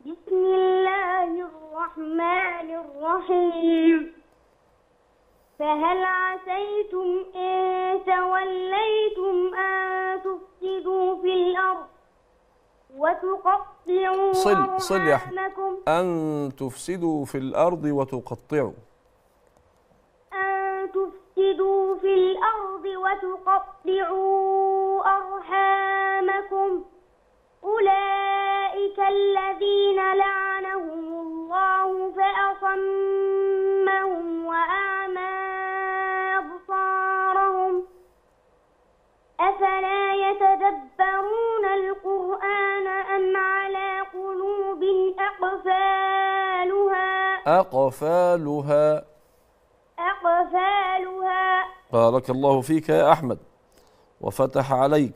بسم الله الرحمن الرحيم. فهل عسيتم إن توليتم أن تفسدوا في الأرض وتقطعوا صل صل يا أحمد. أن تفسدوا في الأرض وتقطعوا. أن تفسدوا في الأرض وتقطعوا أرحامكم. يتدبرون القرآن أم على قلوب أقفالها؟ أقفالها. أقفالها. بارك الله فيك يا أحمد. وفتح عليك.